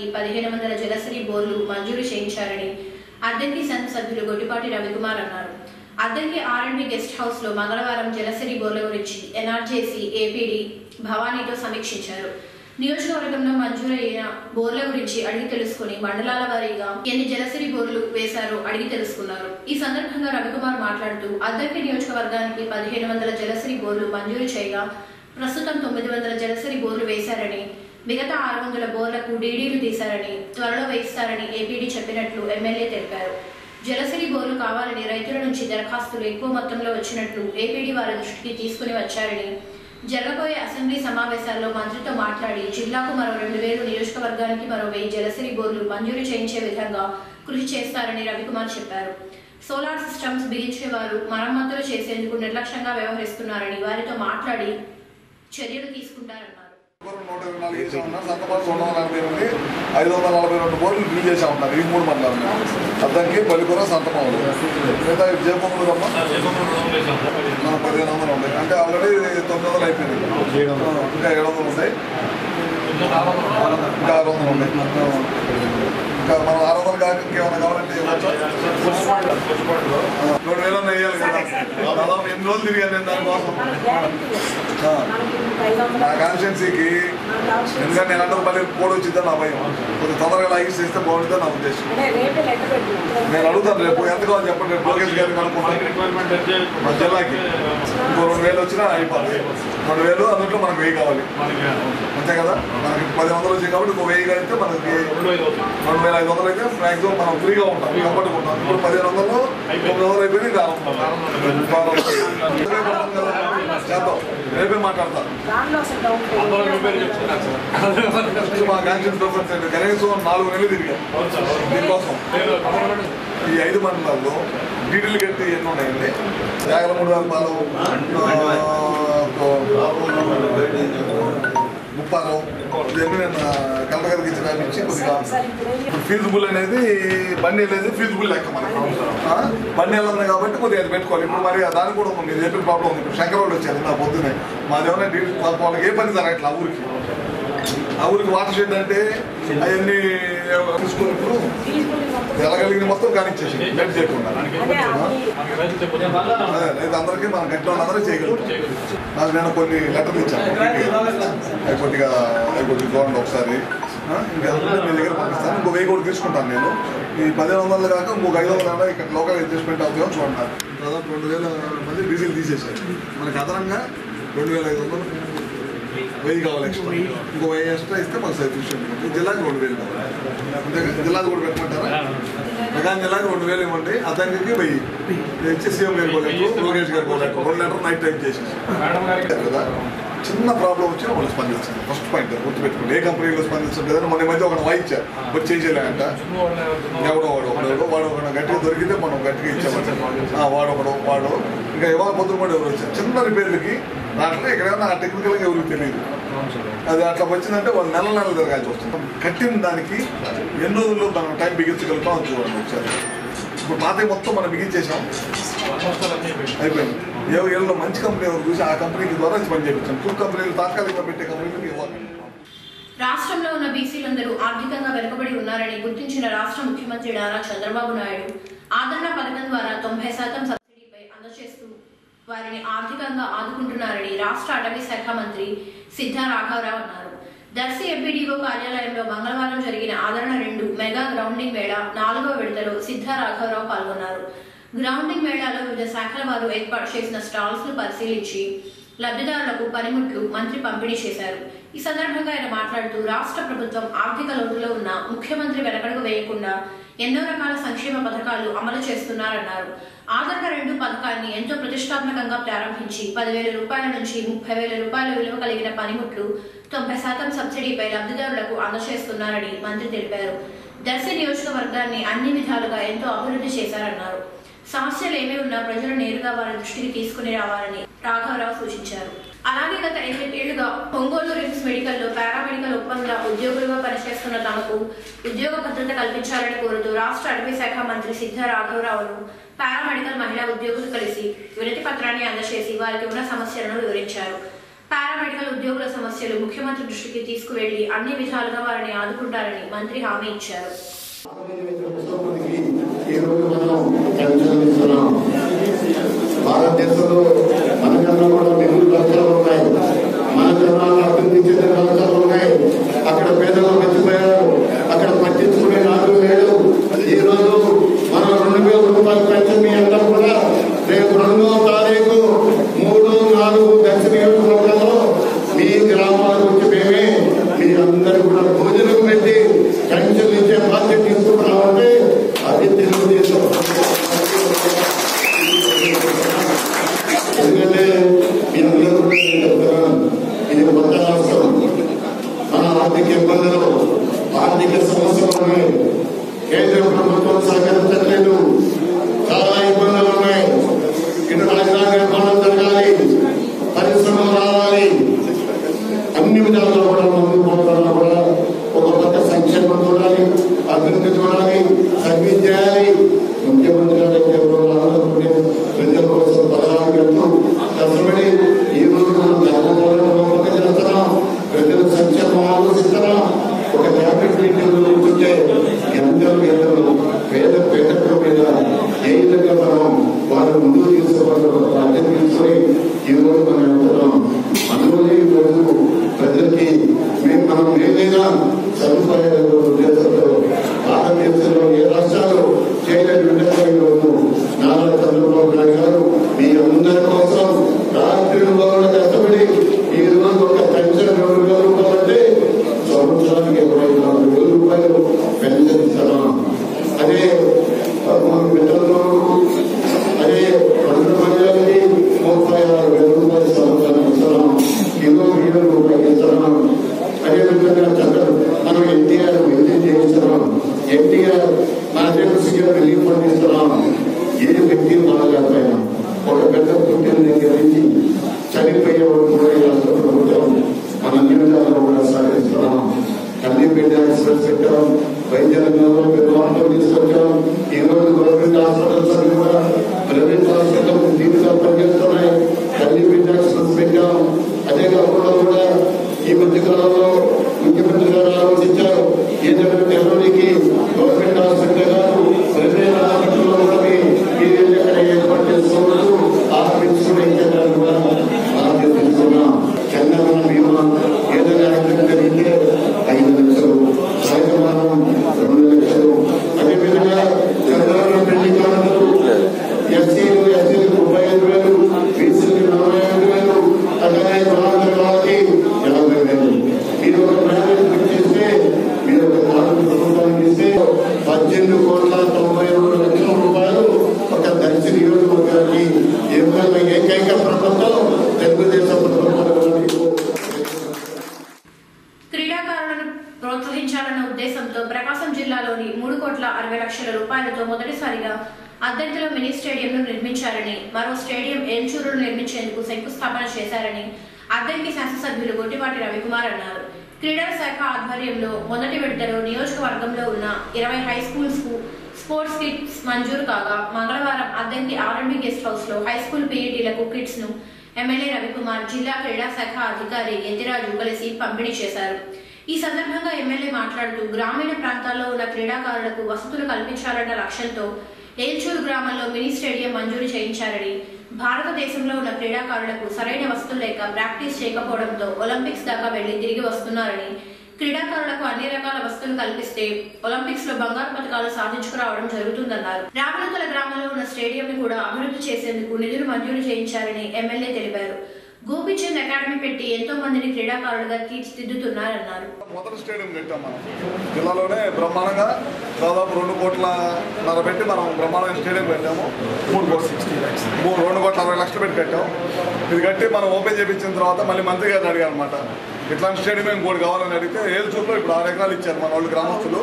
నియోజకవర్గానికి పదిహేను వందల జలసరి బోర్లు మంజూరు చేయించారని అద్దంకి సంఘ సభ్యులు గొడ్డిపాటి రవికుమార్ అన్నారు. అద్దంకి ఆర్ఎండ్బి గెస్ట్ హౌస్లో మంగళవారం జలసరి బోర్ల గురించి ఎన్ఆర్జేసీ ఏపీడీ భవానీతో సమీక్షించారు. నియోజకవర్గంలో మంజూరయ్యిన బోర్ల గురించి అడిగి తెలుసుకుని మండలాల వారీగా ఎన్ని జలసిరి బోర్లు వేశారో అడిగి తెలుసుకున్నారు. ఈ సందర్భంగా రవికుమార్ మాట్లాడుతూ అద్దెకి నియోజకవర్గానికి పదిహేను వందల జలసిరి బోర్లు మంజూరు చేయగా ప్రస్తుతం తొమ్మిది వందల జలసిరి బోర్లు వేశారని మిగతా ఆరు వందల బోర్లకు డీడీలు తీశారని త్వరలో వేయిస్తారని ఏపీడీ చెప్పినట్లు ఎమ్మెల్యే తెలిపారు. జలసిరి బోర్లు కావాలని రైతుల నుంచి దరఖాస్తులు ఎక్కువ మొత్తంలో వచ్చినట్లు ఏపీడీ వారి దృష్టికి తీసుకుని వచ్చారని జరగబోయే అసెంబ్లీ సమావేశాల్లో మంత్రితో మాట్లాడి జిల్లాకు మరో రెండు వేలు నియోజకవర్గానికి మరో వెయ్యి జలసిరి బోర్లు మంజూరు చేయించే విధంగా కృషి చేస్తారని రవికుమార్ చెప్పారు. సోలార్ సిస్టమ్స్ బిగించేవారు మరమ్మతులు చేసేందుకు నిర్లక్ష్యంగా వ్యవహరిస్తున్నారని వారితో మాట్లాడి చర్యలు తీసుకుంటారన్నారు. నూట ఇరవై నాలుగు ఉన్నారు రెండు వందల నలభై ఎనిమిది ఐదు వందల నలభై రెండు బోర్లు బిల్ చేసా ఉంటారు ఈ మూడు మండలాలు. అద్దంకి పల్లికూర సంతపాములు మిగతా జయపములు అమ్మ మన పదిహేను వందలు ఉన్నాయి. అంటే ఆల్రెడీ తొమ్మిది వందలు అయిపోయింది. ఇంకా ఏడు వందలు ఉన్నాయి. ఇంకా ఆరు వందలు ఉన్నాయి. మనం ఆరు వందలు కాక ఇంకేమైనా కావాలంటే ఇవ్వచ్చా? రెండు వేలు వేయాలి కదా. దాదాపు ఎన్ని రోజులు తిరిగాను నేను దానికోసం ఆ. నా కాన్స్టిట్యున్సీకి ఎందుకంటే నేను అంటే మళ్ళీ కోడ్ వచ్చిందని నా భయం. కొంచెం తొందరగా లాగేసి చేస్తే బాగుంటుందని నా ఉద్దేశం. నేను అడుగుతాను రేపు. ఎంత కావాలి చెప్పండి? రేపు లోకేష్ గారికి అనుకుంటాను మా జిల్లాకి. ఇంకో రెండు వేలు వచ్చినా అయిపోతుంది రెండు వేలు అందులో మనకు వెయ్యి కావాలి. అంతే కదా? మనకి పది వందలు వచ్చాయి కాబట్టి ఇంకో వెయ్యి అయితే మనకి రెండు వేల ఐదు వందలు. అయితే మ్యాక్సిమం మనం ఫ్రీగా ఉంటాం. కంఫర్ట్గా ఉంటాం. ఇప్పుడు పదిహేను వందలు తొమ్మిది వందలు అయిపోయి ఇంకా చేద్దాం. రేపే మాట్లాడతాం. మా కనీసం నాలుగు నెలలు తిరిగాం. దీనికోసం. ఈ ఐదు మండలాల్లో డీటెయిల్ కట్టి ఎన్నో ఉన్నాయండి జాగలమూడు వేల పాలు ముప్పాలు ఇవన్నీ నేను కలెక్టర్ గారికి ఇచ్చిన ఇచ్చి కొద్దిగా ఫీజుబుల్ అనేది బండి అనేది ఫీజుబుల్ లెక్క మనకి. బండి ఉంది కాబట్టి కొద్దిగా అది పెట్టుకోవాలి. ఇప్పుడు మరి దానికి కూడా ఉంది ఏపీ ప్రాబ్లం ఉంది. ఇప్పుడు శంకర్ వచ్చారు నా పొద్దునే మాదేమన్నా డీటెయిల్స్ వాళ్ళకి ఏ పని జరగట్లా ఆ ఊరికి. ఆ ఊరికి వాటర్ షెడ్ అంటే అవన్నీ తీసుకుని ఇప్పుడు ఎలాగలిగిన మొత్తం కానిచ్చేసి లేట్ చేయకుండా. లేదు అందరికీ మనం గట్టిలో అందరూ చేయగలుగుతాం నాకు నేను కొన్ని లెటర్లు ఇచ్చాను. అవి కొద్దిగా అవి కొద్దిగా చూడండి ఒకసారి ఇంకా మీ దగ్గర పంపిస్తాను. ఇంకో వెయ్యి కూడా తీసుకుంటాను నేను. ఈ పదిహేను వందలు కాక ఇంకొక ఐదు వందలు కూడా ఇక్కడ లోకల్ అడ్జస్ట్మెంట్ అవుతుందో చూడండి. దాదాపు రెండు వేల మంది డీజిల్ తీసేసారు మనకి అదనంగా రెండు వేల ఐదు వందలు వెయ్యి కావాలి ఎక్స్ట్రా ఇంకో వెయ్యి ఎక్స్ట్రా ఇస్తే మాకు సఫిషియెంట్ జిల్లాకి రెండు వేలు కావాలి అంతే జిల్లాది కూడా పెట్టమంటారా ప్రకాశం జిల్లాకి రెండు వేలు ఇవ్వండి అతనికి వెయ్యి ఇచ్చి సీఎం గారికి పోలేదు లోకేష్ గారికి పోలేదు రెండు లెటర్ నైట్ టైం చేసేసి కదా చిన్న ప్రాబ్లం వచ్చినా వాళ్ళు స్పందించారు. ఫస్ట్ పాయింట్ గుర్తుపెట్టుకోండి ఏ కంపెనీలో స్పందించలేదని మన మధ్య ఒక వాయిచ్చారు వచ్చి చేసేలేదంట ఎవడో వాడు ఒకడో వాడు ఒక గట్టిగా దొరికితే మనం గట్టిగా ఇచ్చామంటే వాడు వాడు. ఇంకా ఇవాళ పొద్దున కూడా ఎవరు వచ్చారు. చిన్న రిపేర్లకి దాంట్లో ఎక్కడైనా ఆ టెక్నికల్గా ఎవరికి తెలియదు. అది అట్లా వచ్చిందంటే వాళ్ళు నెల నెలలు తిరగాల్సి వస్తుంది. కట్టిన దానికి ఎన్ని రోజుల్లో మనం టైం బిగించగలుగుతాం చూడండి వచ్చారు ఇప్పుడు పాత మొత్తం మనం బిగించేసాం. అయిపోయింది. ఏ ఏళ్ళలో మంచి కంపెనీ ఎవరు చూసి ఆ కంపెనీకి ద్వారా పని చేయించాం టూ కంపెనీలు తాత్కాలికంగా పెట్టే కంపెనీలకు ఇవ్వాలి. రాష్ట్రంలో ఉన్న బీసీలందరూ ఆర్థికంగా వెనుకబడి ఉన్నారని గుర్తించిన రాష్ట్ర ముఖ్యమంత్రి నారా చంద్రబాబు నాయుడు ఆదరణ పథకం ద్వారా తొంభై శాతం సబ్సిడీపై అందజేస్తూ వారిని ఆర్థికంగా ఆదుకుంటున్నారని రాష్ట్ర అటవీ శాఖ మంత్రి సిద్ధా రాఘవరావు అన్నారు. దర్శి ఎంపీడీఓ కార్యాలయంలో మంగళవారం జరిగిన ఆదరణ రెండు మెగా గ్రౌండింగ్ వేళ నాలుగో విడతలో సిద్ధా రాఘవరావు పాల్గొన్నారు. గ్రౌండింగ్ మేళాలో వివిధ శాఖల వారు ఏర్పాటు చేసిన స్టాల్స్ను పరిశీలించి లబ్ధిదారులకు పనిముట్లు మంత్రి పంపిణీ చేశారు. ఈ సందర్భంగా ఆయన మాట్లాడుతూ రాష్ట్ర ప్రభుత్వం ఆర్థిక లోటులో ఉన్న ముఖ్యమంత్రి వెనకడుగు వేయకుండా ఎన్నో రకాల సంక్షేమ పథకాలు అమలు చేస్తున్నారన్నారు. ఆదరణ రెండు పథకాన్ని ఎంతో ప్రతిష్టాత్మకంగా ప్రారంభించి పదివేల రూపాయల నుంచి ముప్పై వేల రూపాయల విలువ కలిగిన పనిముట్లు తొంభై శాతం సబ్సిడీపై లబ్ధిదారులకు అందజేస్తున్నారని మంత్రి తెలిపారు. దర్శి నియోజకవర్గాన్ని అన్ని విధాలుగా ఎంతో అభివృద్ధి చేశారన్నారు. సమస్యలు ఏమీ ఉన్నా ప్రజలు నేరుగా వారి దృష్టికి తీసుకుని రావాలని రాఘవరావు సూచించారు. అలాగే గత ఎనిమిదేళ్ళుగా ఒంగోలు రిమ్స్ మెడికల్లో పారామెడికల్ ఒప్పంద ఉద్యోగులుగా పనిచేస్తున్న తమకు ఉద్యోగ భద్రత కల్పించాలని కోరుతూ రాష్ట్ర అటవీ శాఖ మంత్రి సిద్ధ రాఘవరావును పారామెడికల్ మహిళా ఉద్యోగులు కలిసి వినతి పత్రాన్ని అందజేసి వారికి ఉన్న సమస్యలను వివరించారు. పారామెడికల్ ఉద్యోగుల సమస్యలు ముఖ్యమంత్రి దృష్టికి తీసుకువెళ్ళి అన్ని విధాలుగా వారిని ఆదుకుంటారని మంత్రి హామీ ఇచ్చారు. ఈ మనం ఇస్తున్నాం భారతదేశంలో మన కన్నా కూడా మిగులు ఉన్నాయి. మన జనాలు అభివృద్ధి చెందిన ఉన్నాయి. అక్కడ పేదలు ఈ రోజు గవర్నమెంట్ హాస్పిటల్స్ అన్ని కూడా ప్రైవేట్ హాస్పిటల్ దీనిగా పనిచేస్తున్నాయి తల్లి బిడ్డ ఎక్స్ప్రెస్ పెట్టాం అదే కాకుండా కూడా ఈ మధ్య కాలంలో ముఖ్యమంత్రి గారు ఆలోచించారు ఏదైనా నెల్లూరికి గవర్నమెంట్ హాస్పిటల్ గారు ప్రైవేట్ హాస్పిటల్లో కూడా మీ- మీరు ఎక్కడ ఏర్పాటు చేసుకోవచ్చు ఆఫీసులు ఇచ్చేదాన్ని కూడా బాధ్యత తీసుకున్నాం చంద్రబాబు బీమా ఏదైనా యాక్సిడెంట్ జరిగితే ఐదు లక్షలు సాయంత్రం రెండు లక్షలు అదేవిధంగా చంద్రబాబు పెళ్ళి కాలంలో ఎస్సీలు ఎస్సీలు ముప్పై ఐదు వేలు బీసీలు నలభై ఐదు వేలు అలాగే వివాహాల వాళ్ళకి యాభై వేలు మీరు ఒక ప్రైవేట్ బుక్ చేస్తే మీరు ఒక నాలుగు ప్రభుత్వానికి ఇస్తే పద్దెనిమిది కోట్ల తొంభై రెండు లక్షల రూపాయలు ఒక దర్శి నియోజకవర్గానికి ఏమైనా ఏకైక ప్రభుత్వం తెలుగుదేశం ప్రభుత్వం క్రీడాకారులను ప్రోత్సహించాలన్న ఉద్దేశంతో ప్రకాశం జిల్లాలోని మూడు కోట్ల అరవై లక్షల రూపాయలతో మొదటిసారిగా అద్దెంతలో మినీ స్టేడియంను నిర్మించారని మరో స్టేడియం ఏల్చూరులో నిర్మించేందుకు శంకుస్థాపన చేశారని అద్దెంకి శాసనసభ్యులు గొట్టిపాటి రవికుమార్ అన్నారు. క్రీడల శాఖ ఆధ్వర్యంలో మొదటి విడతలో నియోజకవర్గంలో ఉన్న ఇరవై హై స్కూల్స్కు స్పోర్ట్స్ కిట్స్ మంజూరు కాగా మంగళవారం అద్దెంకి ఆర్ఎంబి గెస్ట్ హౌస్లో హై స్కూల్ పీఈటీలకు కిట్స్ను ఎమ్మెల్యే రవికుమార్ జిల్లా క్రీడా శాఖ అధికారి యతిరాజు కలిసి పంపిణీ చేశారు. ఈ సందర్భంగా ఎమ్మెల్యే మాట్లాడుతూ గ్రామీణ ప్రాంతాల్లో ఉన్న క్రీడాకారులకు వసతులు కల్పించాలన్న లక్ష్యంతో ఏల్చూరు గ్రామంలో మినీ స్టేడియం మంజూరు చేయించారని భారతదేశంలో ఉన్న క్రీడాకారులకు సరైన వసతులు లేక ప్రాక్టీస్ చేయకపోవడంతో ఒలింపిక్స్ దాకా వెళ్ళి తిరిగి వస్తున్నారని క్రీడాకారులకు అన్ని రకాల వసతులు కల్పిస్తే ఒలింపిక్స్లో బంగారు పథకాలు సాధించుకురావడం జరుగుతుందన్నారు. రామలతల గ్రామంలో ఉన్న స్టేడియం ని కూడా అభివృద్ధి చేసేందుకు నిధులు మంజూరు చేయించారని ఎమ్మెల్యే తెలిపారు. గోపిచంద్ అకాడమీ పెట్టి ఎంతో మందిని క్రీడాకారులుగా తీర్చిదిద్దుతున్నారన్నారు. మొదటి స్టేడియం కట్టాం మనం. జిల్లాలోనే బ్రహ్మాండంగా దాదాపు రెండు కోట్ల నర పెట్టి మనం బ్రహ్మాండమైన స్టేడియం పెట్టాము. మూడు కోట్ల సిక్స్టీ ల్యాక్స్. మూడు రెండు కోట్ల అరవై లక్షలు పెట్టి కట్టాం ఇది కట్టి మనం ఓపెన్ చేయించిన తర్వాత మళ్ళీ మంత్రి గారిని అడిగారు అనమాట ఇట్లాంటి స్టేడియం ఇంకోటి కావాలని అడిగితే ఏల్చూరులో ఇప్పుడు ఆరు ఎకరాలు ఇచ్చారు మన వాళ్ళు గ్రామస్తులు.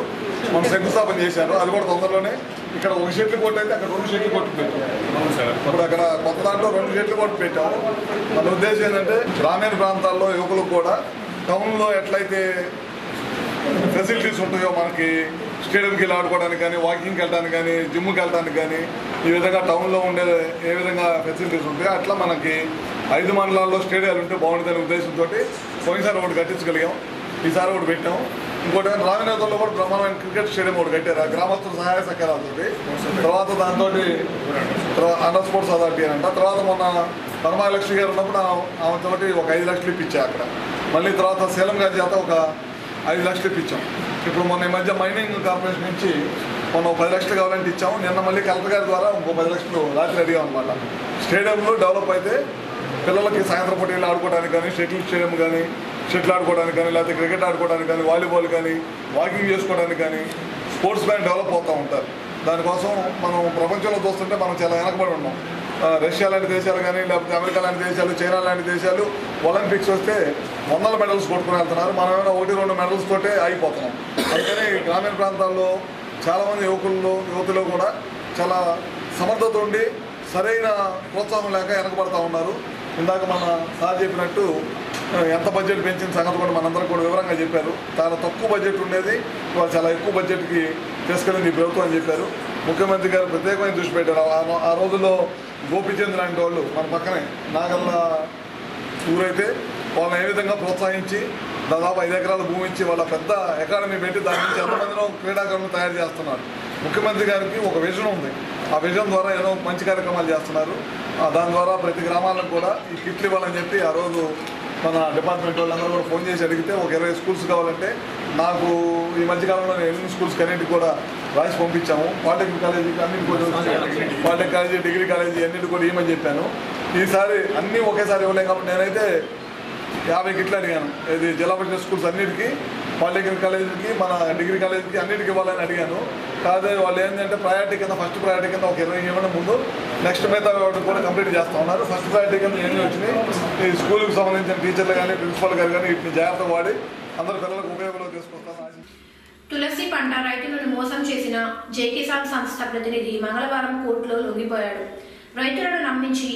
మనం శంకుస్థాపన చేశారు. అది కూడా తొందరలోనే ఇక్కడ ఒక షెట్లు కొట్టు అయితే అక్కడ రెండు షెట్లు కొట్టు పెట్టాం. ఇప్పుడు అక్కడ కొత్త దాంట్లో రెండు షెట్లు కొట్టు పెట్టాం. మన ఉద్దేశం ఏంటంటే గ్రామీణ ప్రాంతాల్లో యువకులకు కూడా టౌన్లో ఎట్లయితే ఫెసిలిటీస్ ఉంటాయో మనకి స్టేడియంకి వెళ్ళి ఆడుకోవడానికి కానీ వాకింగ్కి వెళ్ళడానికి కానీ జిమ్కి వెళ్ళడానికి కానీ ఈ విధంగా టౌన్లో ఉండే ఏ విధంగా ఫెసిలిటీస్ ఉంటాయో అట్లా మనకి ఐదు మండలాల్లో స్టేడియాలు ఉంటే బాగుంటుందనే ఉద్దేశంతో పోయినసారి ఒకటి కట్టించగలిగాం. ఈసారి ఒకటి పెట్టాం. ఇంకోటి రామనాథంలో కూడా బ్రహ్మాండమైన క్రికెట్ స్టేడియం ఒకటి కట్టారు. ఆ గ్రామస్తుల సహాయ అవుతుంది తర్వాత దాంతో అండర్ స్పోర్ట్స్ అథారిటీ అంట. తర్వాత మొన్న పరమాలక్ష్మి గారు ఉన్నప్పుడు ఆమె- ఆమెతోటి ఒక ఐదు లక్షలు ఇప్పించా అక్కడ. మళ్ళీ తర్వాత సేలం గారి చేత ఒక ఐదు లక్షలు ఇప్పించాం. ఇప్పుడు మొన్న ఈ మధ్య మైనింగ్ కార్పొరేషన్ నుంచి మొన్న ఒక పది లక్షలు కావాలంటే ఇచ్చాం నిన్న మళ్ళీ కలెక్టర్ గారి ద్వారా ఇంకో పది లక్షలు రాత్రి అడిగాం అనమాట స్టేడియంలో డెవలప్ అయితే పిల్లలకి సాయంత్రం పూట వెళ్ళి ఆడుకోవడానికి కానీ షటిల్ స్టేడియం కానీ షటిల్ ఆడుకోవడానికి కానీ లేకపోతే క్రికెట్ ఆడుకోవడానికి కానీ వాలీబాల్ కానీ వాకింగ్ చేసుకోవడానికి కానీ స్పోర్ట్స్ మ్యాన్ డెవలప్ అవుతూ ఉంటారు. దానికోసం మనం ప్రపంచంలో చూస్తుంటే మనం చాలా వెనకబడి ఉన్నాం. రష్యా లాంటి దేశాలు కానీ లేకపోతే అమెరికా లాంటి దేశాలు చైనా లాంటి దేశాలు ఒలింపిక్స్ వస్తే వందల మెడల్స్ కొట్టుకుని వెళ్తున్నారు. మనం ఏమైనా ఒకటి రెండు మెడల్స్ తోటే అయిపోతున్నాం. అందుకని గ్రామీణ ప్రాంతాల్లో చాలామంది యువకుల్లో యువతులు కూడా చాలా సమర్థత ఉండి సరైన ప్రోత్సాహం లేక వెనకబడతా ఉన్నారు. ఇందాక మన సార్ చెప్పినట్టు ఎంత బడ్జెట్ పెంచిన సంగతి కూడా మనందరం కూడా వివరంగా చెప్పారు. చాలా తక్కువ బడ్జెట్ ఉండేది. ఇవాళ చాలా ఎక్కువ బడ్జెట్కి తీసుకెళ్ళింది ఈ ప్రభుత్వం అని చెప్పారు. ముఖ్యమంత్రి గారు ప్రత్యేకమైన దృష్టి పెట్టారు. ఆ- ఆ రోజుల్లో గోపిచంద్ లాంటి వాళ్ళు మన పక్కనే నాగల్ల ఊరైతే వాళ్ళని ఏ విధంగా ప్రోత్సహించి దాదాపు ఐదు ఎకరాల భూమి ఇచ్చి వాళ్ళ పెద్ద అకాడమీ పెట్టి దాని నుంచి ఎంతమందినో క్రీడాకారులను తయారు చేస్తున్నారు. ముఖ్యమంత్రి గారికి ఒక విజన్ ఉంది. ఆ విజన్ ద్వారా ఏదో మంచి కార్యక్రమాలు చేస్తున్నారు. దాని ద్వారా ప్రతి గ్రామాలకు కూడా ఈ కిట్లు ఇవ్వాలని చెప్పి ఆ రోజు మన డిపార్ట్మెంట్ వాళ్ళందరూ కూడా ఫోన్ చేసి అడిగితే ఒక ఇరవై స్కూల్స్ కావాలంటే నాకు ఈ మధ్యకాలంలో నేను ఎన్ని స్కూల్స్కి అన్నింటికి కూడా రాసి పంపించాము. పాలిటెక్నిక్ కాలేజీకి అన్నింటి కూడా పాలిటెక్నిక్ కాలేజీ డిగ్రీ కాలేజీ అన్నింటి కూడా ఇవ్వమని చెప్పాను. ఈసారి అన్నీ ఒకేసారి ఇవ్వలేం కాబట్టి నేనైతే యాభై కిట్లు అడిగాను. ఇది జిల్లా పరిషత్ స్కూల్స్ అన్నిటికీ పాలిటెక్నిక్ కాలేజీకి మన డిగ్రీ కాలేజీకి అన్నిటికి ఇవ్వాలని అడిగాను. కాదు వాళ్ళు ఏంటంటే ప్రయారిటీ కింద ఫస్ట్ ప్రయారిటీ కింద ఒక ఇరవై ఇవ్వడం ముందు నెక్స్ట్ మిగతా కూడా కంప్లీట్ చేస్తా ఉన్నారు. ఫస్ట్ ప్రయారిటీ కింద ఎన్ని వచ్చినాయి? ఈ స్కూల్కి సంబంధించిన టీచర్లు కానీ ప్రిన్సిపల్ గారు కానీ వీటిని జాగ్రత్తగా వాడి అందరు పిల్లలకు ఉపయోగంలో తీసుకొస్తాను. తులసి పంట రైతులను మోసం చేసిన జై కిసాన్ సంస్థ ప్రతినిధి మంగళవారం కోర్టులో లొంగిపోయాడు. రైతులను నమ్మించి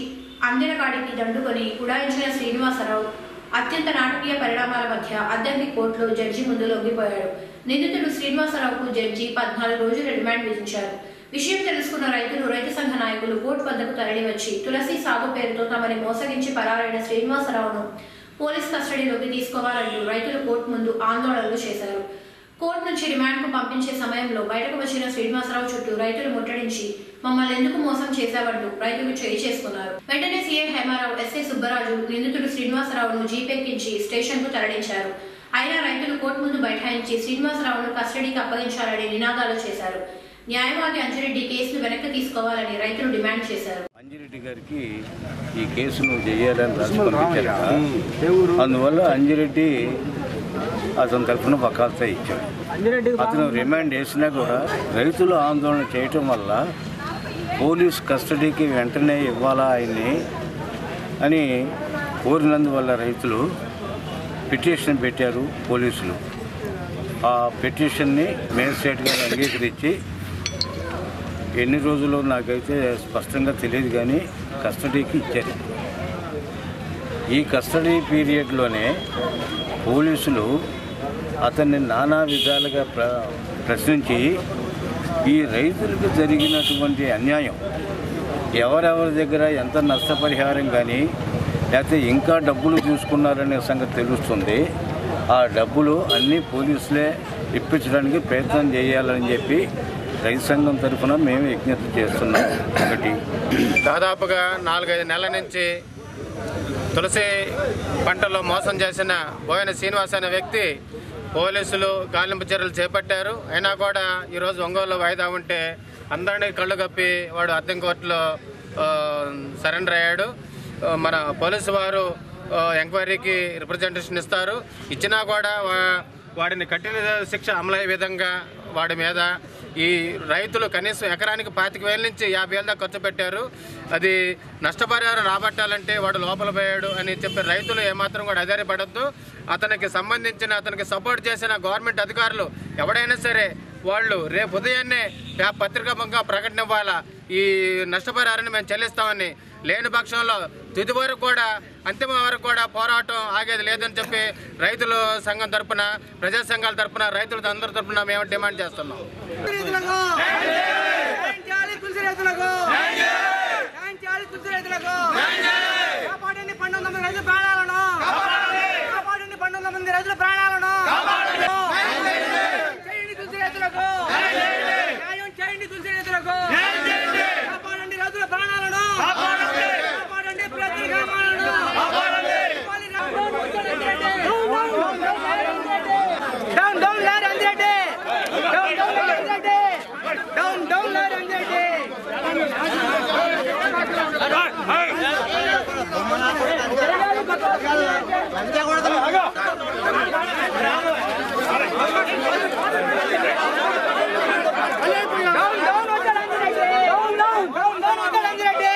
అందిన కాడికి దండుకొని ఉడాయించిన శ్రీనివాసరావు అత్యంత నాటకీయ పరిణామాల మధ్య అద్దెంకి కోర్టులో జడ్జి ముందు లొంగిపోయాడు నిందితుడు శ్రీనివాసరావుకు జడ్జి పద్నాలుగు రోజులు రిమాండ్ విధించారు. విషయం తెలుసుకున్న రైతులు రైతు సంఘ నాయకులు కోర్టు వద్దకు తరలివచ్చి తులసి సాగు పేరుతో తమని మోసగించి పరారైన శ్రీనివాసరావును పోలీస్ కస్టడీలోకి తీసుకోవాలంటూ రైతులు కోర్టు ముందు ఆందోళనలు చేశారు. కోర్టు నుంచి రిమాండ్కు పంపించే సమయంలో బయటకు వచ్చిన శ్రీనివాసరావు చుట్టూ రైతులు ముట్టడించి మమ్మల్ని ఎందుకు మోసం చేశావంటూ రైతులు చేయి చేసుకున్నారు. వెంటనే సీఐ హేమారావు ఎస్ఐ సుబ్బరాజు నిందితుడు శ్రీనివాసరావును జీపెక్కించి స్టేషన్కు తరలించారు. అయినా రైతులు కోర్టు ముందు బైఠాయించి శ్రీనివాసరావును కస్టడీకి అప్పగించాలని నినాదాలు చేశారు. న్యాయవాది అంజిరెడ్డి కేసును వెనక్కి తీసుకోవాలని రైతులు డిమాండ్ చేశారు. అంజిరెడ్డి గారికి ఈ కేసును చేయాలని రాసి పంపించారు అందువల్ల అంజిరెడ్డి అతని తరఫున వకాల్తా ఇచ్చాడు. అతను రిమాండ్ వేసినా కూడా రైతులు ఆందోళన చేయటం వల్ల పోలీస్ కస్టడీకి వెంటనే ఇవ్వాలా ఆయన్ని అని కోరినందువల్ల రైతులు పిటిషన్ పెట్టారు పోలీసులు. ఆ పిటిషన్ని మేజిస్ట్రేట్ గారు అంగీకరించి ఎన్ని రోజులు నాకైతే స్పష్టంగా తెలియదు కానీ కస్టడీకి ఇచ్చారు. ఈ కస్టడీ పీరియడ్లోనే పోలీసులు అతన్ని నానా విధాలుగా ప్ర ప్రశ్నించి ఈ రైతులకు జరిగినటువంటి అన్యాయం ఎవరెవరి దగ్గర ఎంత నష్టపరిహారం కానీ లేకపోతే ఇంకా డబ్బులు చూసుకున్నారనే సంగతి తెలుస్తుంది. ఆ డబ్బులు అన్నీ పోలీసులే ఇప్పించడానికి ప్రయత్నం చేయాలని చెప్పి రైతు సంఘం తరఫున మేము విజ్ఞప్తి చేస్తున్నాం. ఒకటి. దాదాపుగా నాలుగైదు నెలల నుంచి తులసి పంటలో మోసం చేసిన బోయన శ్రీనివాస్ అనే వ్యక్తి పోలీసులు గాలింపు చర్యలు చేపట్టారు. అయినా కూడా ఈరోజు ఒంగోలులో వాయిదా ఉంటే అందరినీ కళ్ళు కప్పి వాడు అద్దెం కోర్టులో సరెండర్ అయ్యాడు. మన పోలీసు వారు ఎంక్వైరీకి రిప్రజెంటేషన్ ఇస్తారు. ఇచ్చినా కూడా వాడిని కఠిన శిక్ష అమలయ్యే విధంగా వాడి మీద ఈ రైతులు కనీసం ఎకరానికి పాతిక వేల నుంచి యాభై వేల దాకా ఖర్చు పెట్టారు. అది నష్టపరిహారం రాబట్టాలంటే వాడు లోపల పోయాడు అని చెప్పి రైతులు ఏమాత్రం కూడా ఆధారపడద్దు అతనికి సంబంధించిన అతనికి సపోర్ట్ చేసిన గవర్నమెంట్ అధికారులు ఎవడైనా సరే వాళ్ళు రేపు ఉదయాన్నే పే- పత్రికాముఖంగా ప్రకటన ఇవ్వాలా ఈ నష్టపరిహారాన్ని మేము చెల్లిస్తామని. లేని పక్షంలో తుది వరకు కూడా అంతిమ వరకు కూడా పోరాటం ఆగేది లేదని చెప్పి రైతుల సంఘం తరపున ప్రజా సంఘాల తరపున రైతుల అందరి తరపున మేము డిమాండ్ చేస్తున్నాం. కాపాడండి పంతొమ్మిది మంది రైతుల ప్రాణాలను. కాపాడండి పంతొమ్మిది మంది రైతుల ప్రాణాలను చేయండి తులసి రైతులకు రైతులకు కాపాడండి రైతుల ప్రాణాలను కాపాడండి ప్రతి గ్రామాలను down down lorry Andireddy down down lorry Andireddy down down lorry Andireddy down down వచ్చాడు Andireddy down down down down వచ్చాడు Andireddy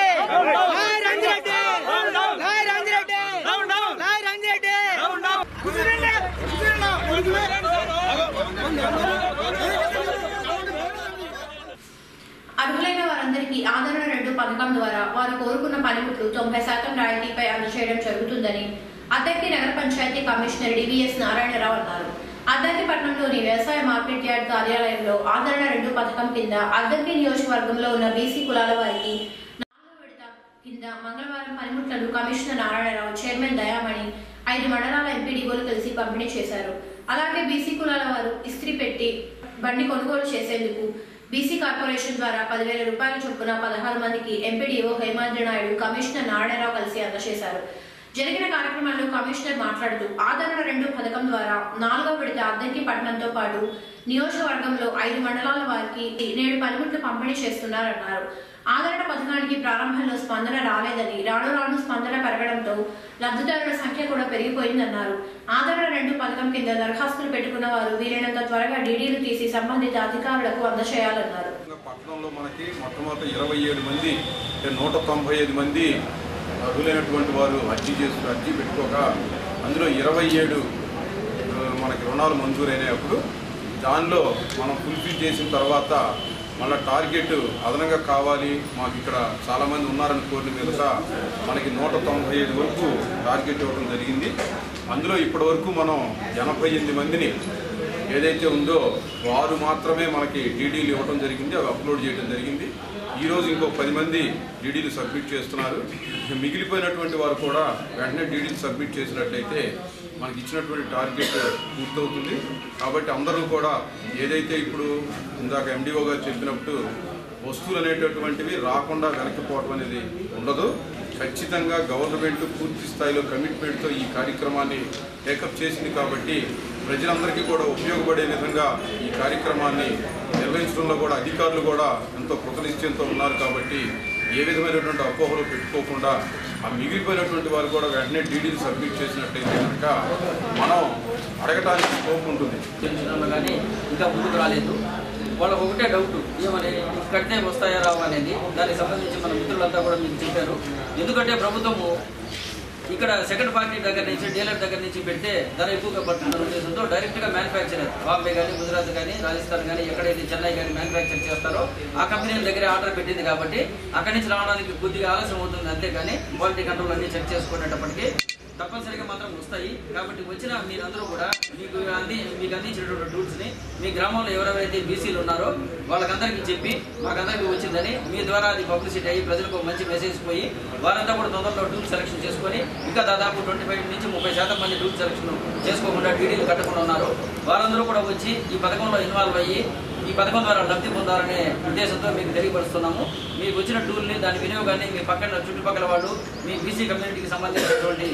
lorry Andireddy lorry Andireddy lorry Andireddy కుదిరిండి అర్హులైన వారందరికీ ఆదరణ రెండు పథకం ద్వారా వారు కోరుకున్న ముప్పై శాతం రాయితీపై అందజేయడం జరుగుతుందని అద్దెకి నగర పంచాయతీ కమిషనర్ డివిఎస్ నారాయణరావు అన్నారు. అద్దెకిపట్నంలోని వ్యవసాయ మార్కెట్ యార్డ్ కార్యాలయంలో ఆదరణ రెండు పథకం కింద అద్దెకి నియోజకవర్గంలో ఉన్న బీసీ కులాల వారికి కింద మంగళవారం పనిముట్లను కమిషనర్ నారాయణరావు చైర్మన్ దయామణి ఐదు మండలాల ఎంపీడీఓలు కలిసి పంపిణీ చేశారు. అలాగే బీసీ కులాల వారు ఇస్త్రీ పెట్టి బండి కొనుగోలు చేసేందుకు బీసీ కార్పొరేషన్ ద్వారా పదివేల రూపాయల చొప్పున పదహారు మందికి ఎంపీడీఓ హేమాద్రి నాయుడు కమిషనర్ నారాయణరావు కలిసి అందజేశారు. జరిగిన కార్యక్రమంలో కమిషనర్ మాట్లాడుతూ ఆదరణ రెండు పథకం ద్వారా నాలుగో విడత అద్దెకి పట్టణంతో పాటు నియోజకవర్గంలో ఐదు మండలాల వారికి నేడు పనిముట్లు పంపిణీ చేస్తున్నారన్నారు. ఆదరణ పథకానికి ప్రారంభంలో స్పందన రాలేదని రాను రాను స్పందన పెరగడంతో లబ్ధిదారుల సంఖ్య కూడా పెరిగిపోయిందన్నారు. ఆదరణ రెండు పథకం కింద దరఖాస్తులు పెట్టుకున్న వారు వీలైనంత త్వరగా డీడీలు తీసి సంబంధిత అధికారులకు అందజేయాలన్నారు. పట్టణంలో మనకి మొట్టమొదటి ఇరవై ఏడు మంది నూట తొంభై ఐదు మంది అర్హులైనటువంటి వారు అర్జీ చేసి అర్జీ పెట్టుకోక అందులో ఇరవై ఏడు మనకి రుణాలు మంజూరైనప్పుడు దానిలో మనం ఫుల్ఫిల్ చేసిన తర్వాత మళ్ళీ టార్గెట్ అదనంగా కావాలి. మాకు ఇక్కడ చాలామంది ఉన్నారని కోరిన మీద మనకి నూట తొంభై ఐదు వరకు టార్గెట్ ఇవ్వడం జరిగింది. అందులో ఇప్పటి వరకు మనం ఎనభై ఎనిమిది మందిని ఏదైతే ఉందో వారు మాత్రమే మనకి డీడీలు ఇవ్వడం జరిగింది. అవి అప్లోడ్ చేయడం జరిగింది. ఈరోజు ఇంకో పది మంది డీడీలు సబ్మిట్ చేస్తున్నారు. ఇక మిగిలిపోయినటువంటి వారు కూడా వెంటనే డీడీలు సబ్మిట్ చేసినట్లయితే మనకి ఇచ్చినటువంటి టార్గెట్ పూర్తవుతుంది. కాబట్టి అందరూ కూడా ఏదైతే ఇప్పుడు ఇందాక ఎండిఓ గారు చెప్పినప్పుడు వస్తువులు అనేటటువంటివి రాకుండా వెనక్కిపోవడం అనేది ఉండదు. ఖచ్చితంగా గవర్నమెంట్ పూర్తి స్థాయిలో కమిట్మెంట్తో ఈ కార్యక్రమాన్ని టేకప్ చేసింది కాబట్టి ప్రజలందరికీ కూడా ఉపయోగపడే విధంగా ఈ కార్యక్రమాన్ని నిర్వహించడంలో కూడా అధికారులు కూడా ఎంతో కృతనిశ్చయంతో ఉన్నారు కాబట్టి ఏ విధమైనటువంటి అపోహలు పెట్టుకోకుండా ఆ మిగిలిపోయినటువంటి వారు కూడా వెంటనే డీడీలు సబ్మిట్ చేసినట్టయితే కనుక మనం అడగటానికి స్కోప్ ఉంటుంది. కానీ ఇంకా ముందుకు రాలేదు. వాళ్ళకు ఒకటే డౌట్ ఏమని కట్నే వస్తాయా రావు అనేది. దానికి సంబంధించి మన మిత్రులంతా కూడా మీకు చెప్పారు. ఎందుకంటే ప్రభుత్వము ఇక్కడ సెకండ్ పార్టీ దగ్గర నుంచి డీలర్ దగ్గర నుంచి పెడితే ధర ఎక్కువగా పడుతున్న ఉద్దేశంతో డైరెక్ట్గా మ్యానుఫ్యాక్చరర్ బాంబే కానీ గుజరాత్ కానీ రాజస్థాన్ కానీ ఎక్కడైతే చెన్నై కానీ మ్యానుఫ్యాక్చర్ చేస్తారో ఆ కంపెనీల దగ్గర ఆర్డర్ పెట్టింది కాబట్టి అక్కడి నుంచి రావడానికి కొద్దిగా ఆలస్యం అవుతుంది అంతేగాని క్వాలిటీ కంట్రోల్ అన్ని చెక్ చేసుకునేటప్పటికి తప్పనిసరిగా మాత్రం వస్తాయి. కాబట్టి వచ్చిన మీరందరూ కూడా మీకు అంది మీకు అందించినటువంటి టూల్స్ని మీ గ్రామంలో ఎవరెవరైతే బీసీలు ఉన్నారో వాళ్ళకందరికీ చెప్పి మాకందరికీ వచ్చిందని మీ ద్వారా అది పబ్లిసిటీ అయ్యి ప్రజలకు మంచి మెసేజ్ పోయి వారంతా కూడా తొందరలో టూల్స్ సెలెక్షన్ చేసుకొని ఇంకా దాదాపు ట్వంటీ ఫైవ్ నుంచి ముప్పై శాతం మంది డ్యూటీ సెలక్షన్ చేసుకోకుండా డీడీలు కట్టకుండా ఉన్నారు. వారందరూ కూడా వచ్చి ఈ పథకంలో ఇన్వాల్వ్ అయ్యి ఈ పథకం ద్వారా లబ్ధి పొందాలనే ఉద్దేశంతో మీకు తెలియపరుస్తున్నాము. మీకు వచ్చిన టూల్ని దాని వినియోగాన్ని మీ పక్కన చుట్టుపక్కల వాళ్ళు మీ బీసీ కమ్యూనిటీకి సంబంధించినటువంటి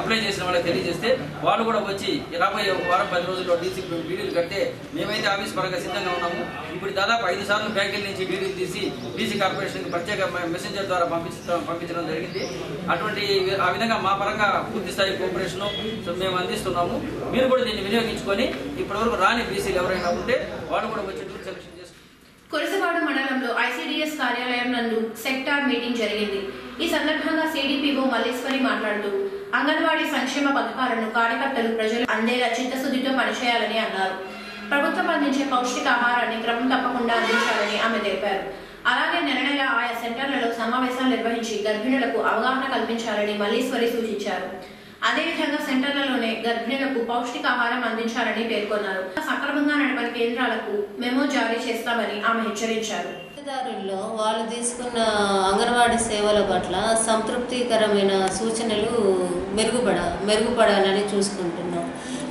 అప్లై చేసిన వాళ్ళకి తెలియజేస్తే వాళ్ళు కూడా వచ్చి రాబోయే ఒక వారం పది రోజుల్లో డీసీ డీడీలు కడితే మేమైతే ఆఫీస్ పరంగా సిద్ధంగా ఉన్నాము. ఇప్పుడు దాదాపు ఐదు సార్లు బ్యాంకుల నుంచి డీడీలు తీసి బీసీ కార్పొరేషన్కి ప్రత్యేక మెసెంజర్ ద్వారా పంపించడం పంపించడం జరిగింది. అటువంటి ఆ విధంగా మా పరంగా పూర్తి స్థాయి కోఆపరేషన్ మేము అందిస్తున్నాము. మీరు కూడా దీన్ని వినియోగించుకొని ఇప్పటివరకు రాని బీసీలు ఎవరైనా ఉంటే వాళ్ళు కూడా వచ్చి కురసవాడ మండలంలో ఐసీడీఎస్ కార్యాలయం నందు సెక్టార్ మీటింగ్ జరిగింది. ఈ సందర్భంగా సిడిపిఓ మల్లేశ్వరి మాట్లాడుతూ అంగన్వాడీ సంక్షేమ పథకాలను కార్యకర్తలు ప్రజలు అందేలా చిత్తశుద్ధితో పనిచేయాలని అన్నారు. ప్రభుత్వం అందించే పౌష్టికాహారాన్ని క్రమం తప్పకుండా అందించాలని ఆమె తెలిపారు. అలాగే నెల నెల ఆయా సెంటర్లలో సమావేశాలు నిర్వహించి గర్భిణులకు అవగాహన కల్పించాలని మల్లీశ్వరి సూచించారు. అదేవిధంగా సెంటర్లలోనే గర్భిణులకు పౌష్టికాహారం అందించాలని పేర్కొన్నారు. సక్రమంగా నడపని కేంద్రాలకు మెమో జారీ చేస్తామని ఆమె హెచ్చరించారు. లబ్ధిదారుల్లో వాళ్ళు తీసుకున్న అంగన్వాడీ సేవల పట్ల సంతృప్తికరమైన సూచనలు మెరుగుపడ మెరుగుపడాలని చూసుకుంటున్నాం.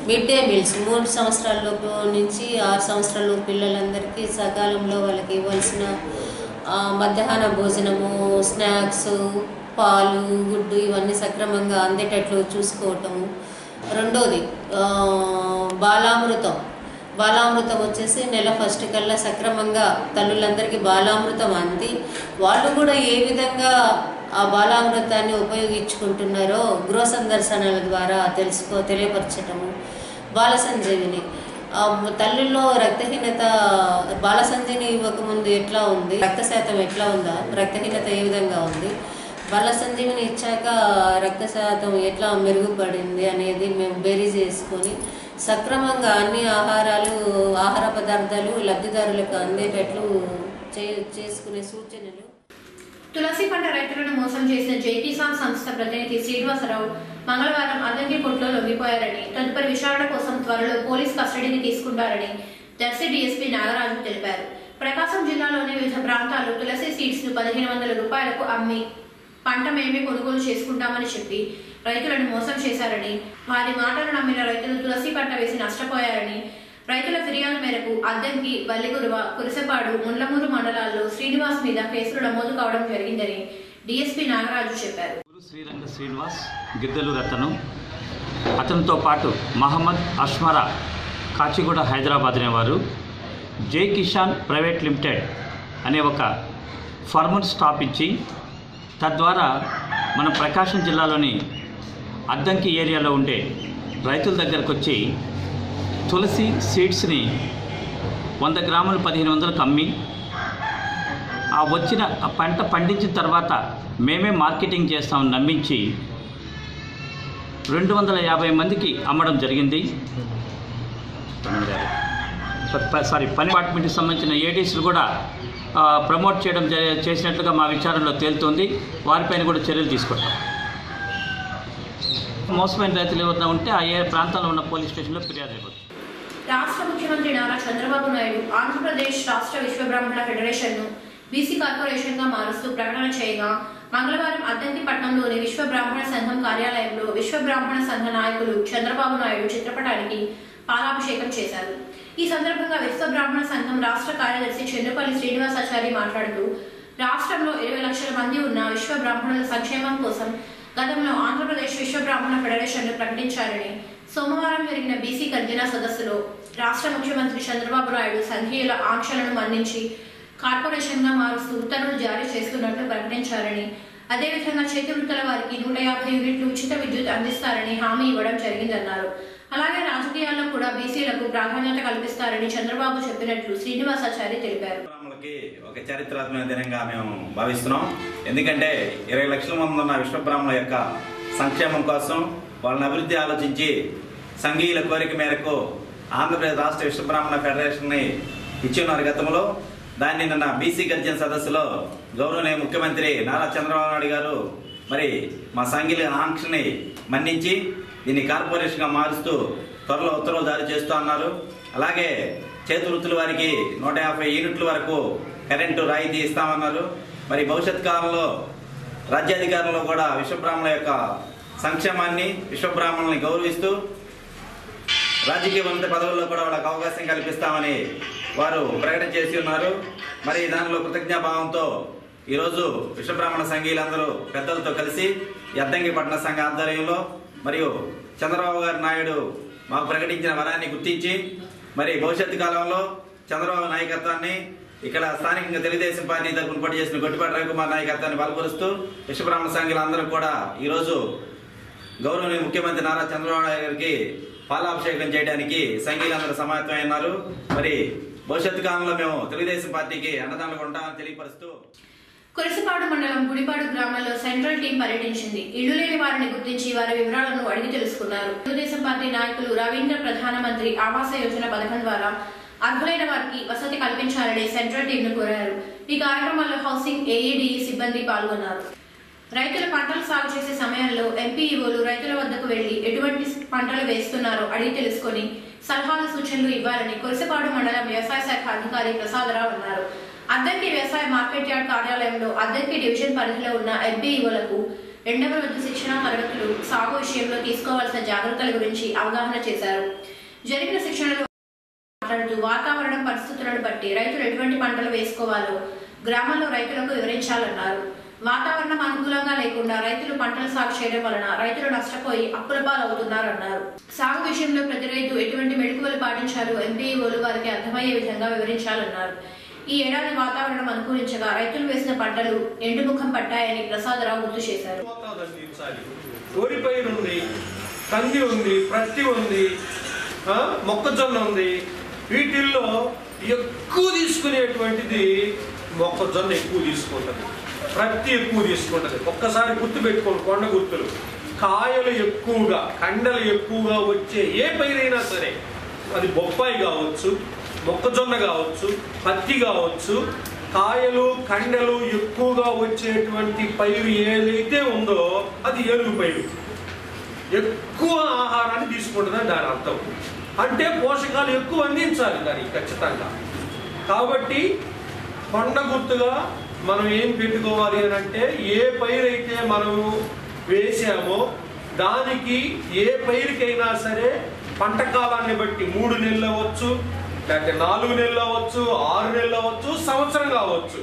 మిడ్ డే మీల్స్ మూడు సంవత్సరాలలోపు నుంచి ఆరు సంవత్సరాలు పిల్లలందరికీ సకాలంలో వాళ్ళకి ఇవ్వాల్సిన మధ్యాహ్న భోజనము స్నాక్స్ పాలు గుడ్డు ఇవన్నీ సక్రమంగా అందేటట్లు చూసుకోవటము రెండోది బాలామృతం. బాలామృతం వచ్చేసి నెల ఫస్ట్ కల్లా సక్రమంగా తల్లులందరికీ బాలామృతం అంది. వాళ్ళు కూడా ఏ విధంగా ఆ బాలామృతాన్ని ఉపయోగించుకుంటున్నారో గృహ సందర్శనాల ద్వారా తెలుసుకో తెలియపరచటము. బాల సంజీవిని తల్లుల్లో రక్తహీనత బాల సంజీవిని ఇవ్వకముందు ఎట్లా ఉంది? రక్త శాతం ఎట్లా ఉందా? రక్తహీనత ఏ విధంగా ఉంది? బాల సంజీవిని ఇచ్చాక రక్త శాతం ఎట్లా మెరుగుపడింది అనేది మేము బేరీజ్ చేసుకొని సక్రమంగా అన్ని ఆహారాలు ఆహార పదార్థాలు లబ్ధిదారులకు అందేటట్లు చే చేసుకునే సూచనలు. తులసి పంట రైతులను మోసం చేసిన జై కిసాన్ సంస్థ ప్రతినిధి శ్రీనివాసరావు మంగళవారం అద్దంకి కొట్లో లొంగిపోయారని తదుపరి విచారణ కోసం త్వరలో పోలీస్ కస్టడీని తీసుకుంటారని దర్శి డీఎస్పీ నాగరాజు తెలిపారు. ప్రకాశం జిల్లాలోని వివిధ ప్రాంతాలు తులసి సీడ్స్ను పదిహేను వందల రూపాయలకు అమ్మి పంట మేమే కొనుగోలు చేసుకుంటామని చెప్పి రైతులను మోసం చేశారని వారి మాటలు నమ్మిన రైతులు తులసి పంట వేసి నష్టపోయారని రైతుల ఫిర్యాదు మేరకు అద్దంకి వల్లిగురువ కురిసపాడు ముండ్లమూరు మండలాల్లో శ్రీనివాస్ మీద కేసులు నమోదు కావడం జరిగిందని డిఎస్పీ నాగరాజు చెప్పారు. శ్రీరంగ శ్రీనివాస్ గిద్దెలు రతను అతనితో పాటు మహమ్మద్ అష్మరా కాచిగూడ హైదరాబాద్ అనేవారు. జై కిషాన్ ప్రైవేట్ లిమిటెడ్ అనే ఒక ఫర్మును స్థాపించి తద్వారా మన ప్రకాశం జిల్లాలోని అద్దంకి ఏరియాలో ఉండే రైతుల దగ్గరకు వచ్చి తులసి సీడ్స్ని వంద గ్రాములు పదిహేను వందలకు అమ్మి ఆ వచ్చిన ఆ పంట పండించిన తర్వాత మేమే మార్కెటింగ్ చేస్తామని నమ్మించి రెండు వందల యాభై మందికి అమ్మడం జరిగింది. సారీ పని డిపార్ట్మెంట్కి సంబంధించిన ఏడీస్లు కూడా ప్రమోట్ చేయడం చేసినట్లుగా మా విచారణలో తేలుతోంది. వారిపైన కూడా చర్యలు తీసుకుంటాం. మోసమైన రైతులు ఎవరైనా ఉంటే ఆ ఏ ప్రాంతంలో ఉన్న పోలీస్ స్టేషన్లో ఫిర్యాదు ఇవ్వచ్చు. రాష్ట్ర ముఖ్యమంత్రి నారా చంద్రబాబు నాయుడు ఆంధ్రప్రదేశ్ రాష్ట్ర విశ్వబ్రాహ్మణ ఫెడరేషన్ను ఫెడరేషన్ను బీసీ కార్పొరేషన్గా మారుస్తూ ప్రకటన చేయగా మంగళవారం అద్దంకిపట్నంలోని విశ్వ బ్రాహ్మణ సంఘం కార్యాలయంలో విశ్వ బ్రాహ్మణ సంఘ నాయకులు చంద్రబాబు నాయుడు చిత్రపటానికి పాలాభిషేకం చేశారు. ఈ సందర్భంగా విశ్వ బ్రాహ్మణ సంఘం రాష్ట్ర కార్యదర్శి చెన్నుపల్లి శ్రీనివాసాచారి మాట్లాడుతూ రాష్ట్రంలో ఇరవై లక్షల మంది ఉన్న విశ్వ బ్రాహ్మణుల సంక్షేమం కోసం గతంలో ఆంధ్రప్రదేశ్ విశ్వ బ్రాహ్మణ ఫెడరేషన్ను ప్రకటించారని సోమవారం జరిగిన బీసీ గర్జన సదస్సులో రాష్ట్ర ముఖ్యమంత్రి చంద్రబాబు నాయుడు సంఘీయుల ఆంక్షలను మన్నించి కార్పొరేషన్గా మారుస్తూ ఉత్తర్వులు జారీ చేస్తున్నట్లు ప్రకటించారని అదేవిధంగా చేతి వృత్తుల వారికి నూట యాభై యూనిట్లు ఉచిత విద్యుత్ అందిస్తారని హామీ ఇవ్వడం జరిగిందన్నారు. అలాగే రాజకీయాల్లో కూడా బీసీలకు ప్రాధాన్యత కల్పిస్తారని చంద్రబాబు చెప్పినట్లు శ్రీనివాసాచారి తెలిపారు. ఒక చరిత్రాత్మక దినంగా మేము భావిస్తున్నాం. ఎందుకంటే ఇరవై లక్షల మంది ఉన్న విశ్వబ్రాహ్మణుల యొక్క సంక్షేమం కోసం వాళ్ళని అభివృద్ధి ఆలోచించి సంఘీయుల కోరిక మేరకు ఆంధ్రప్రదేశ్ రాష్ట్ర విశ్వబ్రాహ్మణ ఫెడరేషన్ని ఇచ్చున్నారు గతంలో. దాన్ని నిన్న బీసీ గర్జన సదస్సులో గౌరవనీయ ముఖ్యమంత్రి నారా చంద్రబాబు నాయుడు గారు మరి మా సంఘీయుల ఆంక్షని మన్నించి దీన్ని కార్పొరేషన్గా మారుస్తూ త్వరలో ఉత్తర్వులు జారీ చేస్తూ అన్నారు. అలాగే చేతి వృత్తుల వారికి నూట యాభై యూనిట్ల వరకు కరెంటు రాయితీ ఇస్తామన్నారు. మరి భవిష్యత్ కాలంలో రాజ్యాధికారంలో కూడా విశ్వబ్రాహ్మణుల యొక్క సంక్షేమాన్ని విశ్వబ్రాహ్మణుల్ని గౌరవిస్తూ రాజకీయ ఉన్నత పదవుల్లో కూడా వాళ్ళకు అవకాశం కల్పిస్తామని వారు ప్రకటన చేసి ఉన్నారు. మరి దానిలో కృతజ్ఞాభావంతో ఈరోజు విశ్వబ్రాహ్మణ సంఘీయులందరూ పెద్దలతో కలిసి యద్దంగి పట్టణ సంఘ ఆధ్వర్యంలో మరియు చంద్రబాబు గారి నాయుడు మాకు ప్రకటించిన వరాన్ని గుర్తించి మరి భవిష్యత్తు కాలంలో చంద్రబాబు నాయకత్వాన్ని ఇక్కడ స్థానికంగా తెలుగుదేశం పార్టీ తరఫున పోటీ చేసిన గొట్టిపాటి రవికుమార్ నాయకత్వాన్ని బలపరుస్తూ విశ్వబ్రాహ్మణ సంఘీయులందరూ కూడా ఈరోజు గౌరవనీయ ముఖ్యమంత్రి నారా చంద్రబాబు నాయుడు గారికి పాలాభిషేకం చేయడానికి సంఘీలందరూ సమాయత్తమై ఉన్నారు. మరి భవిష్యత్తు కాలంలో మేము తెలుగుదేశం పార్టీకి అండదండలుగా ఉంటామని తెలియపరుస్తూ కురసపాడు మండలం గుడిపాడు గ్రామంలో సెంట్రల్ టీం పర్యటించింది. ఇళ్ళు లేని వారిని గుర్తించి వారి వివరాలను అడిగి తెలుసుకున్నారు. తెలుగుదేశం పార్టీ నాయకులు రవీంద్ర ప్రధానమంత్రి ఆవాస యోజన పథకం ద్వారా అర్హులైన వారికి వసతి కల్పించాలని సెంట్రల్ టీంను కోరారు. ఈ కార్యక్రమంలో హౌసింగ్ ఏఏడిఈ సిబ్బంది పాల్గొన్నారు. రైతులు పంటలు సాగు చేసే సమయంలో ఎంపీఈఓలు రైతుల వద్దకు వెళ్ళి ఎటువంటి పంటలు వేస్తున్నారో అడిగి తెలుసుకొని సలహాలు సూచనలు ఇవ్వాలని కురసపాడు మండలం వ్యవసాయ శాఖ అధికారి ప్రసాదరావు అన్నారు. అద్దంకి వ్యవసాయ మార్కెట్ యార్డ్ కార్యాలయంలో అద్దంకి డివిజన్ పరిధిలో ఉన్న ఎంపీఈఓలకు రెండవ రోజు శిక్షణ తరగతులు సాగు విషయంలో తీసుకోవాల్సిన జాగ్రత్తల గురించి అవగాహన చేశారు. జరిగిన శిక్షణలో మాట్లాడుతూ వాతావరణం పరిస్థితులను బట్టి రైతులు ఎటువంటి పంటలు వేసుకోవాలో గ్రామంలో రైతులకు వివరించాలన్నారు. వాతావరణం అనుకూలంగా లేకుండా రైతులు పంటలు సాగు చేయడం వలన రైతులు నష్టపోయి అప్పుల పాలవుతున్నారన్నారు. సాగు విషయంలో ప్రతి రైతు ఎటువంటి మెళుకువలు పాటించాలో ఎంపీఓలు వారికి అర్థమయ్యే విధంగా వివరించాలన్నారు. ఈ ఏడాది వాతావరణం అనుకూలించగా రైతులు వేసిన పంటలు ఎండుముఖం పట్టాయని ప్రసాదరావు గుర్తు చేశారు. పైరు ఉంది కంది ఉంది ప్రత్తి ఉంది మొక్కజొన్న ఉంది. వీటిల్లో ఎక్కువ తీసుకునేటువంటిది మొక్కజొన్న ఎక్కువ తీసుకుంటుంది. ప్రతి ఎక్కువ తీసుకుంటుంది. ఒక్కసారి గుర్తు పెట్టుకోండి కొండ గుర్తులు. కాయలు ఎక్కువగా కండలు ఎక్కువగా వచ్చే ఏ పైరైనా సరే అది బొప్పాయి కావచ్చు మొక్కజొన్న కావచ్చు పత్తి కావచ్చు కాయలు కండలు ఎక్కువగా వచ్చేటువంటి పైరు ఏదైతే ఉందో అది ఏలుగు పైరు. ఎక్కువ ఆహారాన్ని తీసుకుంటుందని దాని అర్థం. అంటే పోషకాలు ఎక్కువ అందించాలి దానికి ఖచ్చితంగా. కాబట్టి కొండ గుర్తుగా మనం ఏం పెట్టుకోవాలి అని అంటే ఏ పైరైతే మనము వేసామో దానికి ఏ పైరుకైనా సరే పంట కాలాన్ని బట్టి మూడు నెలలు అవ్వచ్చు లేకపోతే నాలుగు నెలలు అవ్వచ్చు ఆరు నెలలు అవ్వచ్చు సంవత్సరం కావచ్చు.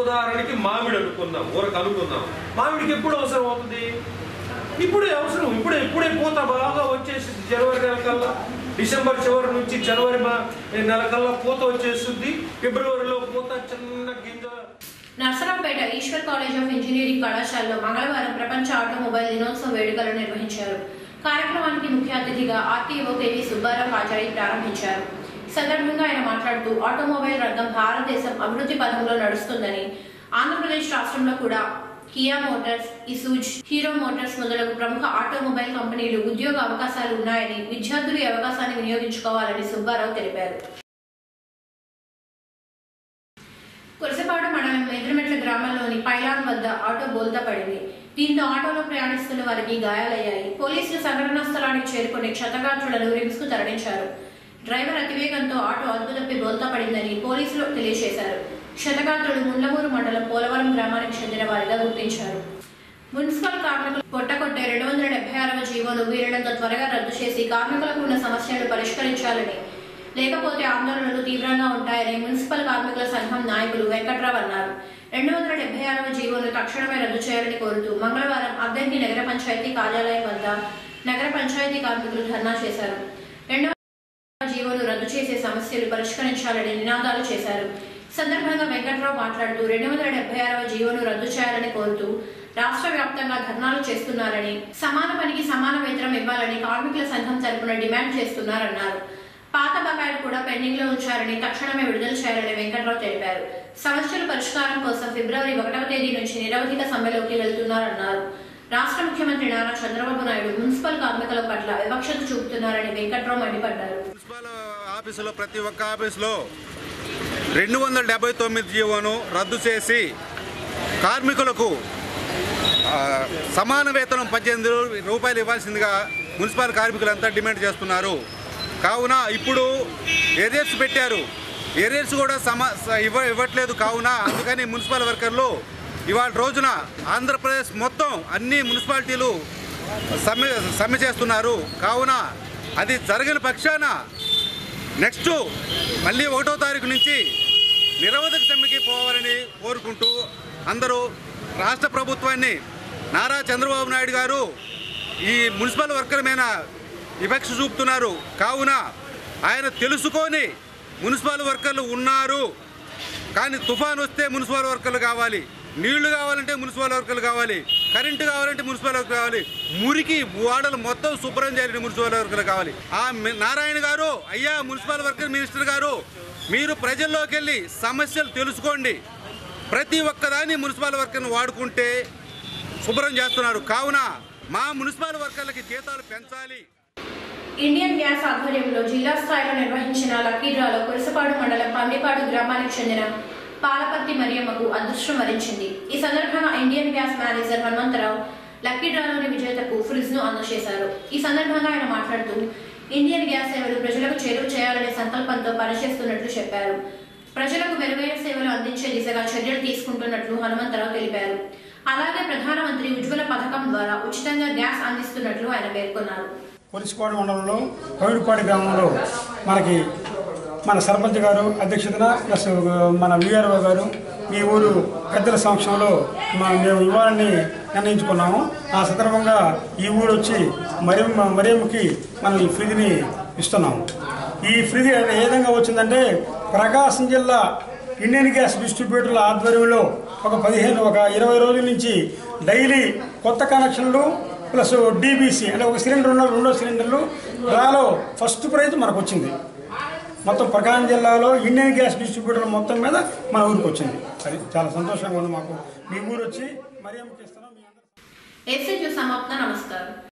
ఉదాహరణకి మామిడి అనుకుందాం ఊరకు అనుకుందాం. మామిడికి ఎప్పుడు అవసరం అవుతుంది? ఇప్పుడే అవసరం ఇప్పుడే ఇప్పుడే పూత బాగా వచ్చేసింది జనవరి నెల కల్లా డిసెంబర్ చివరి నుంచి జనవరి నెల కల్లా పూత వచ్చేస్తుంది. ఫిబ్రవరిలో పూత చిన్న గింజ. Narasaraopet Eswar college of engineering కళాశాలలో మంగళవారం ప్రపంచ ఆటోమొబైల్ దినోత్సవ వేడుకలు నిర్వహించారు. కార్యక్రమానికి ముఖ్య అతిథిగా ఆర్టీఓ కేవీ సుబ్బారావు హాజరై ప్రారంభించారు. సందర్భంగా ఆయన మాట్లాడుతూ ఆటోమొబైల్ రంగం భారతదేశం అభివృద్ధి పథంలో నడుస్తుందని ఆంధ్రప్రదేశ్ రాష్ట్రంలో కూడా Kia Motors Isuzu Hero Motors మొదలగు ప్రముఖ ఆటోమొబైల్ కంపెనీలు ఉద్యోగ అవకాశాలు ఉన్నాయని విద్యార్థులు ఈ అవకాశాన్ని వినియోగించుకోవాలని సుబ్బారావు తెలిపారు. కురసపాడు మండలం మేద్రమెట్ల గ్రామంలోని పైలాన్ వద్ద ఆటో బోల్తా పడింది. దీంతో ఆటోలో ప్రయాణిస్తున్న వారికి గాయాలయ్యాయి. పోలీసులు సంఘటనా స్థలానికి చేరుకుని క్షతగాత్రులను రిమ్స్కు తరలించారు. డ్రైవర్ అతివేగంతో ఆటో అదుపుతప్పి బోల్తా పడిందని పోలీసులు తెలియజేశారు. క్షతగాత్రుడు ముండ్లమూరు మండలం పోలవరం గ్రామానికి చెందిన వారిగా గుర్తించారు. మున్సిపల్ కార్మికులు పొట్టకొట్టే రెండు వందల డెబ్బై ఆరవ జీవోను వీరడంతో త్వరగా రద్దు చేసి కార్మికులకు ఉన్న సమస్యలను పరిష్కరించాలని లేకపోతే ఆందోళనలు తీవ్రంగా ఉంటాయని మున్సిపల్ కార్మికుల సంఘం నాయకులు వెంకట్రావు అన్నారు. రెండు వందల డెబ్బై ఆరవ జీవోను తక్షణమే రద్దు చేయాలని కోరుతూ మంగళవారం అద్దంకి నగర పంచాయతీ కార్యాలయం వద్ద నగర పంచాయతీ కార్మికులు ధర్నా చేశారు. రెండు జీవోను రద్దు చేసే సమస్యలు పరిష్కరించాలని నినాదాలు చేశారు. సందర్భంగా వెంకట్రావు మాట్లాడుతూ రెండు వందల డెబ్బై ఆరవ జీవోను రద్దు చేయాలని కోరుతూ రాష్ట్ర వ్యాప్తంగా ధర్నాలు చేస్తున్నారని సమాన పనికి సమాన వేతనం ఇవ్వాలని కార్మికుల సంఘం తరపున డిమాండ్ చేస్తున్నారన్నారు. పాత బకాయిలు కూడా పెండింగ్లో ఉంచారని తక్షణమే విడుదల చేయాలని వెంకట్రావు తెలిపారు. సమస్యల పరిష్కారం కోసం ఫిబ్రవరి ఒకటవ తేదీ నుంచి నిరవధిక సమ్మెలోకి వెళ్తున్నారన్నారు. రాష్ట్ర ముఖ్యమంత్రి నారా చంద్రబాబు నాయుడు మున్సిపల్ కార్మికుల పట్ల వివక్షత చూపుతున్నారని వెంకట్రావు మండిపడ్డారు. ఆఫీసులో ప్రతి ఒక్క ఆఫీసులో రెండు వందల డెబ్బై తొమ్మిది జీవోను రద్దు చేసి కార్మికులకు సమాన వేతనం పద్దెనిమిది రూపాయలు ఇవ్వాల్సిందిగా మున్సిపల్ కార్మికులంతా డిమాండ్ చేస్తున్నారు. కావున ఇప్పుడు ఏరియర్స్ పెట్టారు. ఏరియర్స్ కూడా సమా స- ఇవ్వ ఇవ్వట్లేదు కావున అందుకని మున్సిపల్ వర్కర్లు ఇవాళ రోజున ఆంధ్రప్రదేశ్ మొత్తం అన్ని మున్సిపాలిటీలు సమ్మె సమ్మె చేస్తున్నారు. కావున అది జరగని పక్షాన నెక్స్ట్ మళ్ళీ ఒకటో తారీఖు నుంచి నిరవధిక సమ్మెకి పోవాలని కోరుకుంటూ అందరూ రాష్ట్ర ప్రభుత్వాన్ని నారా చంద్రబాబు నాయుడు గారు ఈ మున్సిపల్ వర్కర్ మీద వివక్ష చూపుతున్నారు. కావున ఆయన తెలుసుకొని మున్సిపల్ వర్కర్లు ఉన్నారు. కానీ తుఫాన్ వస్తే మున్సిపల్ వర్కర్లు కావాలి. నీళ్ళు కావాలంటే మున్సిపల్ వర్కర్లు కావాలి కరెంటు కావాలంటే మున్సిపల్ వర్కర్లు కావాలి మురికి వాడలు మొత్తం శుభ్రం చేయాలి మున్సిపల్ వర్కర్లు కావాలి. ఆ నారాయణ గారు అయ్యా మున్సిపల్ వర్కర్ మినిస్టర్ గారు మీరు ప్రజల్లోకి వెళ్ళి సమస్యలు తెలుసుకోండి. ప్రతి ఒక్కదాన్ని మున్సిపల్ వర్కర్ని వాడుకుంటే శుభ్రం చేస్తున్నారు. కావున మా మున్సిపల్ వర్కర్లకి జీతాలు పెంచాలి. ఇండియన్ గ్యాస్ ఆధ్వర్యంలో జిల్లా స్థాయిలో నిర్వహించిన లక్కీ డ్రాలో కురసపాడు మండలం పండిపాడు గ్రామానికి చెందిన పాలపర్తి మరియమ్మకు అదృష్టం వరించింది. ఈ సందర్భంగా Indian gas manager Hanumantha Rao lucky డ్రాలోని విజేతకు ఫ్రిడ్జ్ను అందజేశారు. ఈ సందర్భంగా ఆయన మాట్లాడుతూ ఇండియన్ గ్యాస్ సేవలు ప్రజలకు చేరువ చేయాలనే సంకల్పంతో పనిచేస్తున్నట్లు చెప్పారు. ప్రజలకు మెరుగైన సేవలు అందించే దిశగా చర్యలు తీసుకుంటున్నట్లు హనుమంతరావు తెలిపారు. అలాగే ప్రధానమంత్రి ఉజ్వల పథకం ద్వారా ఉచితంగా గ్యాస్ అందిస్తున్నట్లు ఆయన పేర్కొన్నారు. కొలిసిపాడు మండలంలో కోవిడిపాడు గ్రామంలో మనకి మన సర్పంచ్ గారు అధ్యక్షతన ప్లస్ మన విఆర్ఓ గారు మీ ఊరు పెద్దల సమక్షంలో మేము ఇవ్వాలని నిర్ణయించుకున్నాము. ఆ సందర్భంగా ఈ ఊరు వచ్చి మరి మరేముకి మనం ఈ ఫ్రిడ్జ్ని ఇస్తున్నాము ఈ ఫ్రిడ్జ్ ఏ విధంగా వచ్చిందంటే ప్రకాశం జిల్లా ఇండియన్ గ్యాస్ డిస్ట్రిబ్యూటర్ల ఆధ్వర్యంలో ఒక పదిహేను ఒక ఇరవై రోజుల నుంచి డైలీ కొత్త కనెక్షన్లు ప్లస్ డీబీసీ అంటే ఒక సిలిండర్ ఉన్న రెండో సిలిండర్లు రాలో ఫస్ట్ ప్రైజ్ మనకు వచ్చింది మొత్తం ప్రకాశం జిల్లాలో ఇండియన్ గ్యాస్ డిస్ట్రిబ్యూటర్ మొత్తం మీద మా ఊరికి వచ్చింది. అది చాలా సంతోషంగా ఉంది మాకు. మీ ఊరు వచ్చి మరీ ఎస్ఎన్యూ నమస్కారం.